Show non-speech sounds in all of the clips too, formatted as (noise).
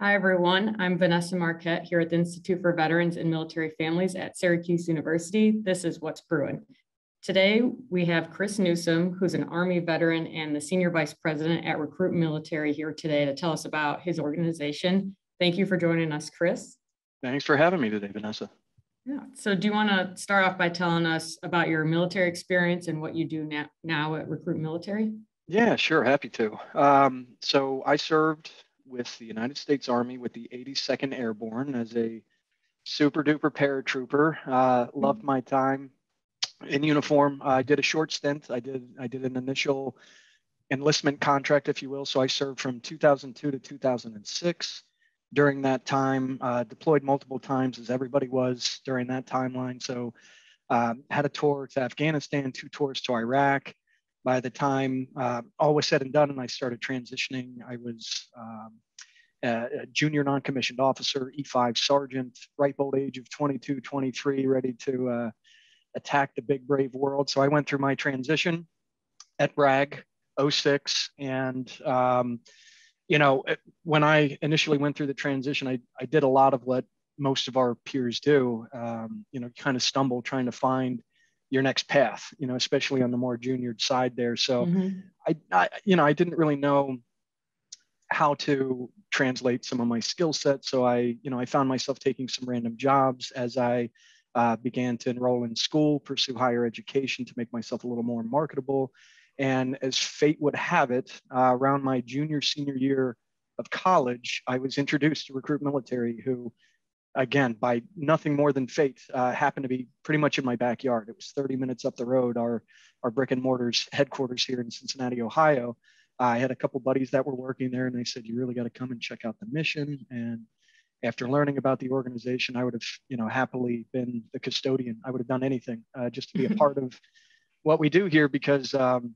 Hi, everyone. I'm Vanessa Marquette here at the Institute for Veterans and Military Families at Syracuse University. This is What's Brewing. Today, we have Chris Newsome, who's an Army veteran and the Senior Vice President at Recruit Military here today to tell us about his organization. Thank you for joining us, Chris. Thanks for having me today, Vanessa. Yeah. So do you want to start off by telling us about your military experience and what you do now, now at Recruit Military? Yeah, sure. Happy to. Um, so I served with the United States Army with the 82nd Airborne as a super duper paratrooper. Uh, loved my time in uniform. I did a short stint. I did I did an initial enlistment contract, if you will. So I served from 2002 to 2006. During that time, uh, deployed multiple times, as everybody was during that timeline. So um, had a tour to Afghanistan, two tours to Iraq by the time uh, all was said and done and I started transitioning, I was um, a, junior non-commissioned officer, E5 sergeant, ripe old age of 22, 23, ready to uh, attack the big brave world. So I went through my transition at Bragg 06 and um, you know when I initially went through the transition, I, I did a lot of what most of our peers do. Um, you know, kind of stumble trying to find your next path you know especially on the more junior side there. So mm-hmm. I, I you know i didn't really know how to translate some of my skill sets so i you know i found myself taking some random jobs as i uh, began to enroll in school pursue higher education to make myself a little more marketable. And as fate would have it uh, around my junior senior year of college i was introduced to recruit military who again, by nothing more than fate, uh, happened to be pretty much in my backyard. It was 30 minutes up the road, our, our brick and mortars (laughs) headquarters here in Cincinnati, Ohio. I had a couple buddies that were working there, and they said, "You really got to come and check out the mission." And after learning about the organization, I would have, you know, happily been the custodian. I would have done anything uh, just to be a part of what we do here because um,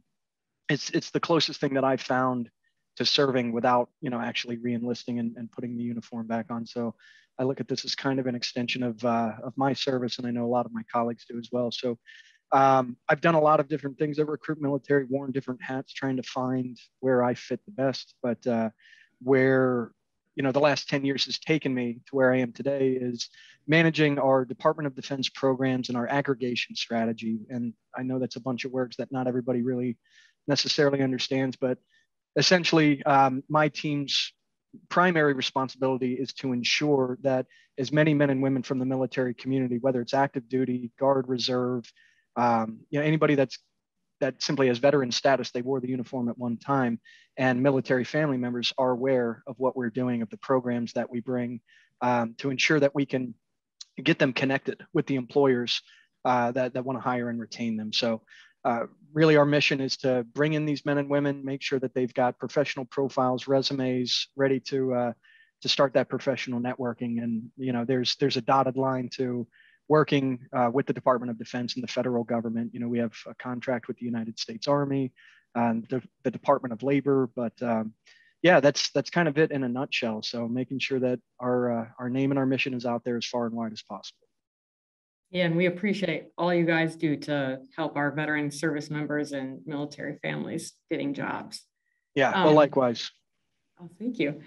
it's it's the closest thing that I've found to serving without, you know, actually reenlisting and, and putting the uniform back on. So I look at this as kind of an extension of, uh, of my service, and I know a lot of my colleagues do as well. So um, I've done a lot of different things at Recruit Military, worn different hats, trying to find where I fit the best. But uh, where you know the last 10 years has taken me to where I am today is managing our Department of Defense programs and our aggregation strategy. And I know that's a bunch of words that not everybody really necessarily understands, but essentially um, my team's primary responsibility is to ensure that as many men and women from the military community, whether it's active duty, guard, reserve, um, you know, anybody that's that simply has veteran status, they wore the uniform at one time, and military family members are aware of what we're doing, of the programs that we bring, um, to ensure that we can get them connected with the employers uh, that, that want to hire and retain them. So uh, really our mission is to bring in these men and women, make sure that they've got professional profiles, resumes ready to uh, to start that professional networking. And you know, there's there's a dotted line to working uh, with the Department of Defense and the federal government. You know, we have a contract with the United States Army, and the, the Department of Labor, but um, yeah, that's that's kind of it in a nutshell. So making sure that our uh, our name and our mission is out there as far and wide as possible. Yeah, and we appreciate all you guys do to help our veteran service members and military families getting jobs. Yeah, well, um, likewise. Oh, thank you.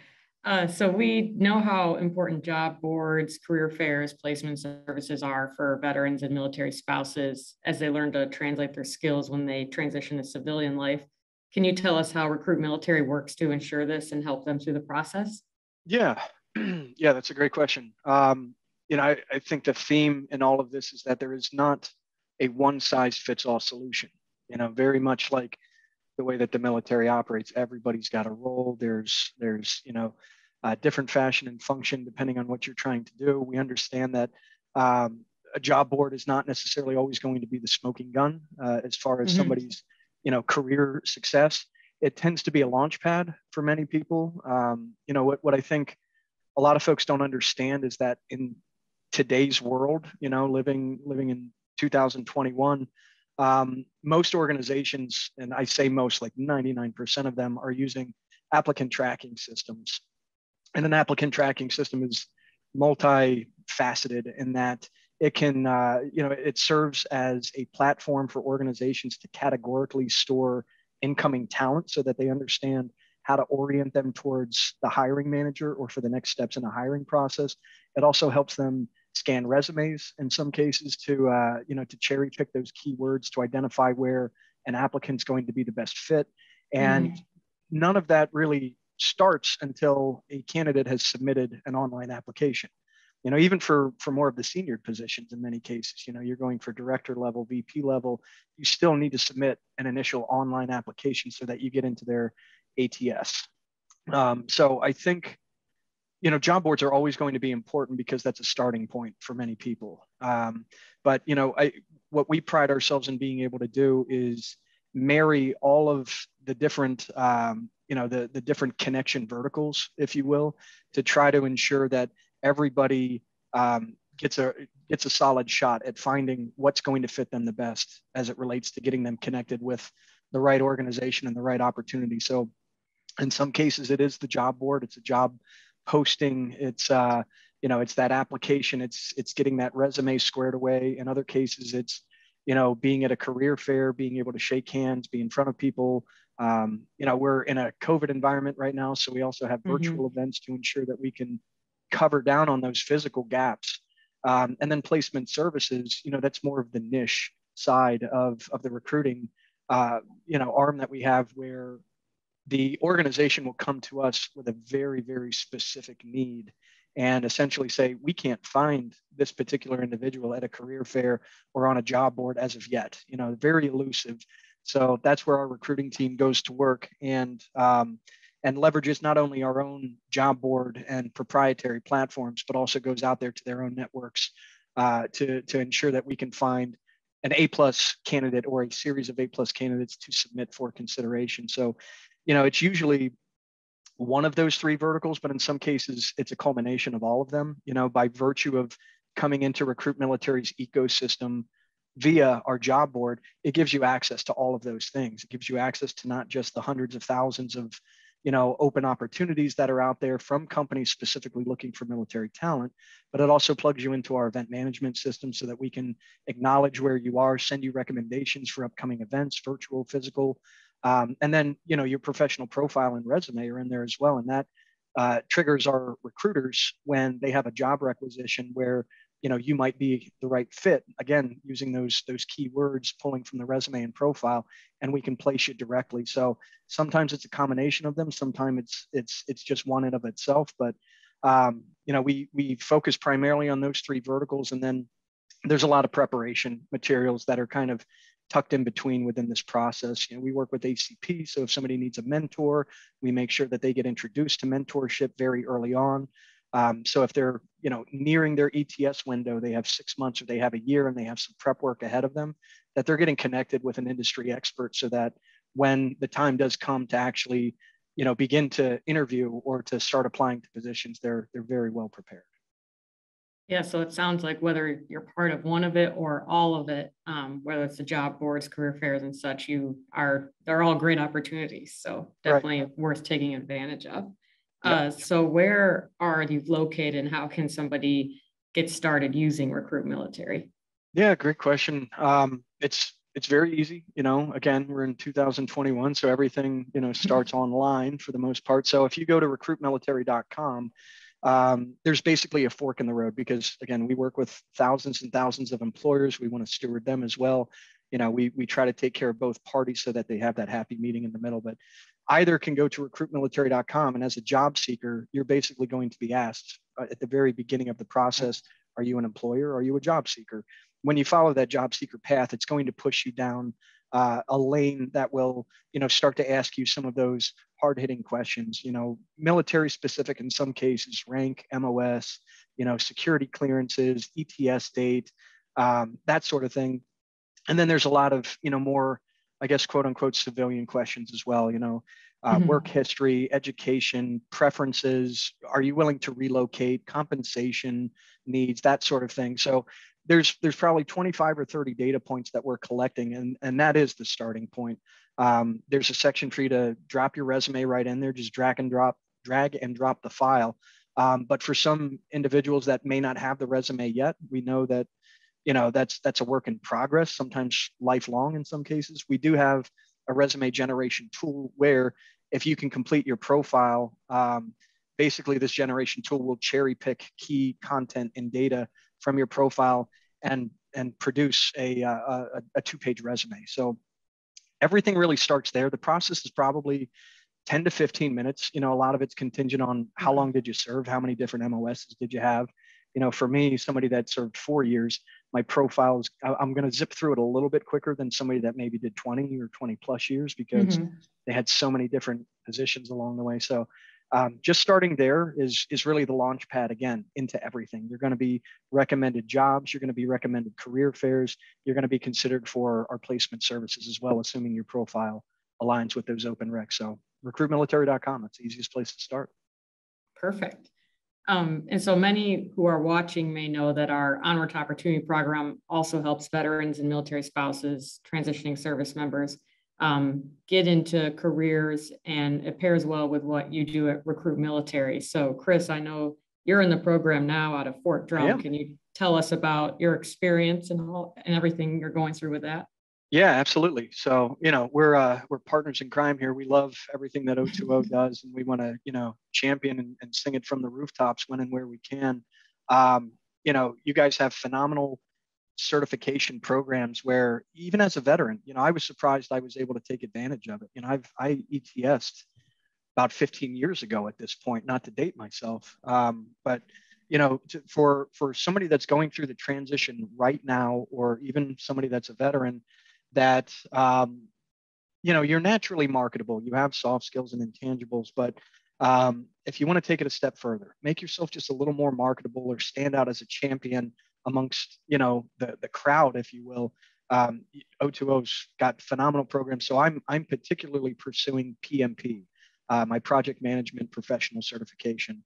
Uh, so we know how important job boards, career fairs, placement services are for veterans and military spouses as they learn to translate their skills when they transition to civilian life. Can you tell us how Recruit Military works to ensure this and help them through the process? Yeah, (clears throat) yeah, that's a great question. Um, you know, I, I think the theme in all of this is that there is not a one size fits all solution. You know, very much like the way that the military operates, everybody's got a role. There's, there's, you know, uh, different fashion and function depending on what you're trying to do. We understand that um, a job board is not necessarily always going to be the smoking gun uh, as far as mm-hmm. somebody's, you know, career success. It tends to be a launch pad for many people. Um, you know, what, what I think a lot of folks don't understand is that in today's world, you know, living living in 2021, um, most organizations, and I say most, like 99% of them, are using applicant tracking systems. And an applicant tracking system is multifaceted in that it can, uh, you know, it serves as a platform for organizations to categorically store incoming talent so that they understand how to orient them towards the hiring manager or for the next steps in the hiring process. It also helps them scan resumes in some cases to uh, you know to cherry pick those keywords to identify where an applicant's going to be the best fit. And mm. none of that really starts until a candidate has submitted an online application. You know even for for more of the senior positions in many cases you know you're going for director level vp level you still need to submit an initial online application so that you get into their ats um, so i think you know job boards are always going to be important because that's a starting point for many people. Um, but you know I, what we pride ourselves in being able to do is marry all of the different um, you know the, the different connection verticals if you will to try to ensure that everybody um, gets a gets a solid shot at finding what's going to fit them the best as it relates to getting them connected with the right organization and the right opportunity. So in some cases it is the job board. It's a job posting it's uh, you know it's that application it's it's getting that resume squared away in other cases it's you know being at a career fair being able to shake hands be in front of people um, you know we're in a covid environment right now so we also have mm-hmm. virtual mm-hmm. events to ensure that we can cover down on those physical gaps um, and then placement services you know that's more of the niche side of of the recruiting uh, you know arm that we have where the organization will come to us with a very, very specific need and essentially say, we can't find this particular individual at a career fair or on a job board as of yet. You know, very elusive. So that's where our recruiting team goes to work and um, and leverages not only our own job board and proprietary platforms, but also goes out there to their own networks uh, to to ensure that we can find an A plus candidate or a series of A plus candidates to submit for consideration. So you know, it's usually one of those three verticals, but in some cases, it's a culmination of all of them, you know, by virtue of coming into Recruit Military's ecosystem via our job board, it gives you access to all of those things. It gives you access to not just the hundreds of thousands of, you know, open opportunities that are out there from companies specifically looking for military talent, but it also plugs you into our event management system so that we can acknowledge where you are, send you recommendations for upcoming events, virtual, physical, um, and then, you know, your professional profile and resume are in there as well. And that uh, triggers our recruiters when they have a job requisition where, you know, you might be the right fit. Again, using those those keywords, pulling from the resume and profile, and we can place you directly. So sometimes it's a combination of them. Sometimes it's it's it's just one in of itself. But um, you know, we we focus primarily on those three verticals, and then there's a lot of preparation materials that are kind of tucked in between within this process. You know, we work with ACP, so if somebody needs a mentor, we make sure that they get introduced to mentorship very early on. Um, so if they're you know nearing their ETS window, they have six months or they have a year and they have some prep work ahead of them, that they're getting connected with an industry expert so that when the time does come to actually you know begin to interview or to start applying to positions, they're they're very well prepared. Yeah, so it sounds like whether you're part of one of it or all of it, um, whether it's the job boards, career fairs, and such, you are they're all great opportunities. So definitely right. worth taking advantage of. Uh, so where are you located, and how can somebody get started using Recruit Military? Yeah, great question. Um, it's it's very easy. You know, again, we're in 2021, so everything you know starts (laughs) online for the most part. So if you go to recruitmilitary.com um, there's basically a fork in the road because again we work with thousands and thousands of employers. We want to steward them as well. You know we, we try to take care of both parties so that they have that happy meeting in the middle. But either can go to recruitmilitary.com and as a job seeker you're basically going to be asked uh, at the very beginning of the process are you an employer? Are you a job seeker? When you follow that job seeker path it's going to push you down uh, a lane that will you know start to ask you some of those hard hitting questions you know military specific in some cases rank mos you know security clearances ets date um, that sort of thing and then there's a lot of you know more i guess quote unquote civilian questions as well you know uh, mm-hmm. work history education preferences are you willing to relocate compensation needs that sort of thing so there's there's probably 25 or 30 data points that we're collecting and and that is the starting point. Um, there's a section for you to drop your resume right in there just drag and drop drag and drop the file. Um, but for some individuals that may not have the resume yet we know that you know that's that's a work in progress sometimes lifelong in some cases. We do have a resume generation tool where if you can complete your profile, um, basically this generation tool will cherry pick key content and data from your profile and and produce a, uh, a, a two-page resume. So everything really starts there. The process is probably 10 to 15 minutes. You know, a lot of it's contingent on how mm-hmm. long did you serve, how many different MOSs did you have. You know, for me, somebody that served four years, my profile is, I'm going to zip through it a little bit quicker than somebody that maybe did 20 or 20 plus years because mm-hmm. they had so many different positions along the way. So um, just starting there is is really the launch pad again into everything. You're going to be recommended jobs. You're going to be recommended career fairs. You're going to be considered for our placement services as well, assuming your profile aligns with those open recs. So recruitmilitary.com. That's the easiest place to start. Perfect. Um, and so many who are watching may know that our Onward to Opportunity program also helps veterans and military spouses, transitioning service members um, get into careers and it pairs well with what you do at Recruit Military. So, Chris, I know you're in the program now out of Fort Drum. Can you tell us about your experience and all, and everything you're going through with that? Yeah, absolutely. So, you know, we're uh, we're partners in crime here. We love everything that O2O (laughs) does, and we want to, you know, champion and, and, sing it from the rooftops when and where we can. Um, you know, you guys have phenomenal certification programs where even as a veteran, you know, I was surprised I was able to take advantage of it. You know, I've I ETSed about 15 years ago at this point, not to date myself, um, but you know, to, for for somebody that's going through the transition right now, or even somebody that's a veteran, that um, you know, you're naturally marketable. You have soft skills and intangibles, but um, if you want to take it a step further, make yourself just a little more marketable or stand out as a champion amongst you know the the crowd, if you will. Um, O2O's got phenomenal programs, so I'm I'm particularly pursuing PMP, uh, my project management professional certification.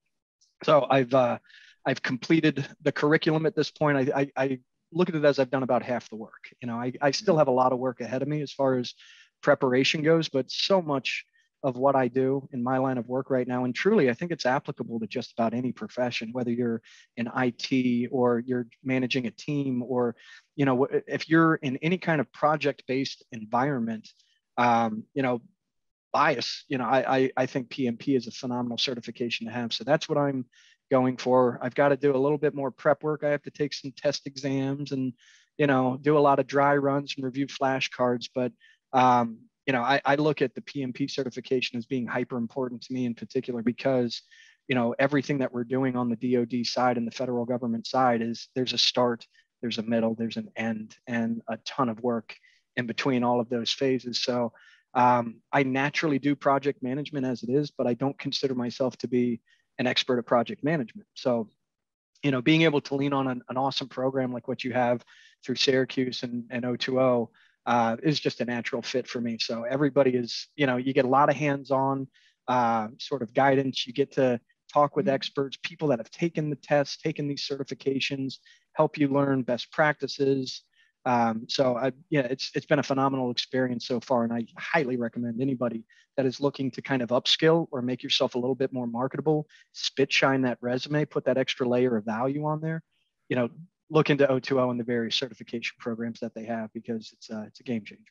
So I've uh, I've completed the curriculum at this point. I, I, I look at it as I've done about half the work. You know, I, I still have a lot of work ahead of me as far as preparation goes, but so much of what I do in my line of work right now. And truly, I think it's applicable to just about any profession, whether you're in IT or you're managing a team or, you know, if you're in any kind of project-based environment, um, you know, bias, you know, I, I, I think PMP is a phenomenal certification to have. So that's what I'm going for. I've got to do a little bit more prep work. I have to take some test exams and, you know, do a lot of dry runs and review flashcards. But um, you know, I, I look at the PMP certification as being hyper important to me in particular because, you know, everything that we're doing on the DoD side and the federal government side is there's a start, there's a middle, there's an end, and a ton of work in between all of those phases. So um, I naturally do project management as it is, but I don't consider myself to be an expert at project management. So, you know, being able to lean on an, an awesome program like what you have through Syracuse and, and O2O uh, is just a natural fit for me. So everybody is, you know, you get a lot of hands-on uh, sort of guidance. You get to talk with mm-hmm. experts, people that have taken the tests, taken these certifications, help you learn best practices. Um, so I, yeah, it's it's been a phenomenal experience so far, and I highly recommend anybody that is looking to kind of upskill or make yourself a little bit more marketable, spit shine that resume, put that extra layer of value on there. You know, look into O2O and the various certification programs that they have because it's a, it's a game changer.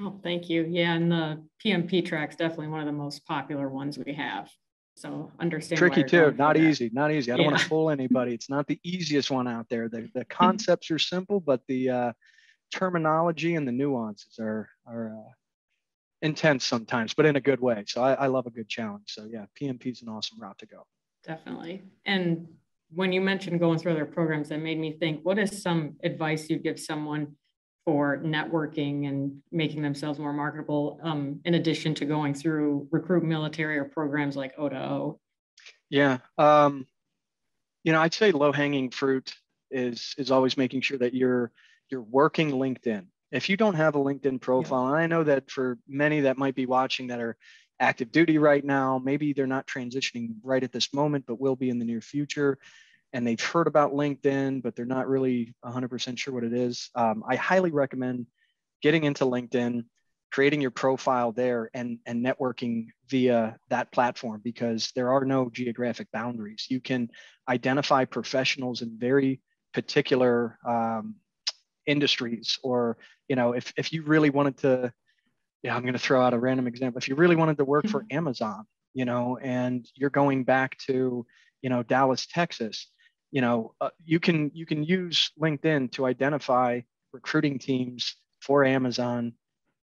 Oh, thank you. Yeah, and the PMP track is definitely one of the most popular ones we have. So understand. Tricky too. Not easy. Not easy. I don't yeah. want to fool anybody. It's not the easiest one out there. The, the concepts are simple, but the uh, terminology and the nuances are are uh, intense sometimes, but in a good way. So I, I love a good challenge. So yeah, PMP is an awesome route to go. Definitely. And when you mentioned going through other programs, that made me think, what is some advice you'd give someone for networking and making themselves more marketable, um, in addition to going through recruit military or programs like O2O? Yeah, um, you know, I'd say low hanging fruit is is always making sure that you're you're working LinkedIn. If you don't have a LinkedIn profile, yeah. and I know that for many that might be watching that are active duty right now, maybe they're not transitioning right at this moment, but will be in the near future. And they've heard about LinkedIn, but they're not really 100% sure what it is, um, I highly recommend getting into LinkedIn, creating your profile there, and, and networking via that platform because there are no geographic boundaries. You can identify professionals in very particular um, industries, or you know, if if you really wanted to yeah, I'm going to throw out a random example. If you really wanted to work for Mm-hmm. Amazon, you know, and you're going back to, you know, Dallas, Texas, you know, uh, you can you can use LinkedIn to identify recruiting teams for Amazon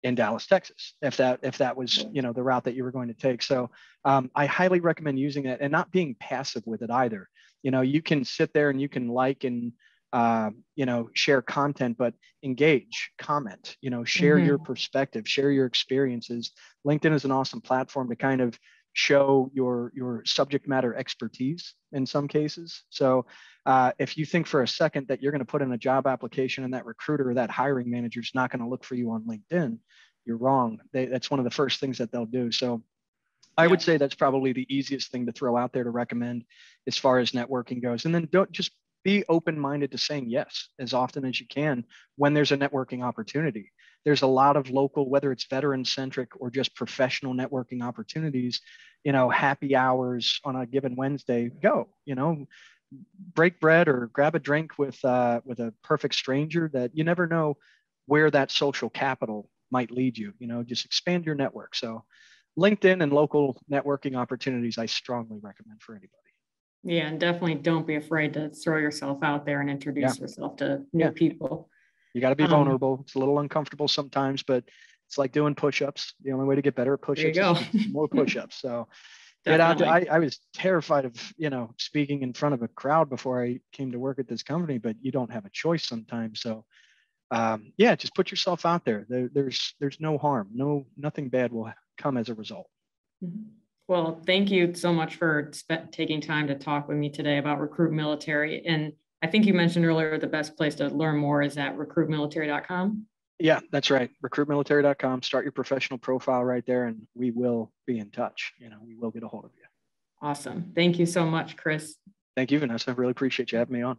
in Dallas, Texas, if that if that was you know the route that you were going to take. So um, I highly recommend using it and not being passive with it either. You know, you can sit there and you can like and uh, you know share content, but engage, comment. You know, share Mhm. your perspective, share your experiences. LinkedIn is an awesome platform to kind of show your your subject matter expertise in some cases. So uh, if you think for a second that you're going to put in a job application and that recruiter or that hiring manager is not going to look for you on LinkedIn, you're wrong. They, that's one of the first things that they'll do. So I would say that's probably the easiest thing to throw out there to recommend as far as networking goes. And then don't just be open minded to saying yes as often as you can when there's a networking opportunity. There's a lot of local, whether it's veteran centric or just professional networking opportunities, you know, happy hours on a given Wednesday, go, you know, break bread or grab a drink with uh, with a perfect stranger that you never know where that social capital might lead you. You know, just expand your network. So LinkedIn and local networking opportunities, I strongly recommend for anybody. Yeah, and definitely don't be afraid to throw yourself out there and introduce yourself to new Yeah. people. You got to be Um, vulnerable. It's a little uncomfortable sometimes, but it's like doing push-ups. The only way to get better at push-ups go. is more (laughs) push-ups. So get out. there. I, I was terrified of you know speaking in front of a crowd before I came to work at this company, but you don't have a choice sometimes. So um, yeah, just put yourself out there. there. There's there's no harm. No nothing bad will come as a result. Mhm. Well, thank you so much for taking time to talk with me today about Recruit Military. And I think you mentioned earlier the best place to learn more is at recruitmilitary.com. Yeah, that's right. Recruitmilitary.com. Start your professional profile right there, and we will be in touch. You know, we will get a hold of you. Awesome. Thank you so much, Chris. Thank you, Vanessa. I really appreciate you having me on.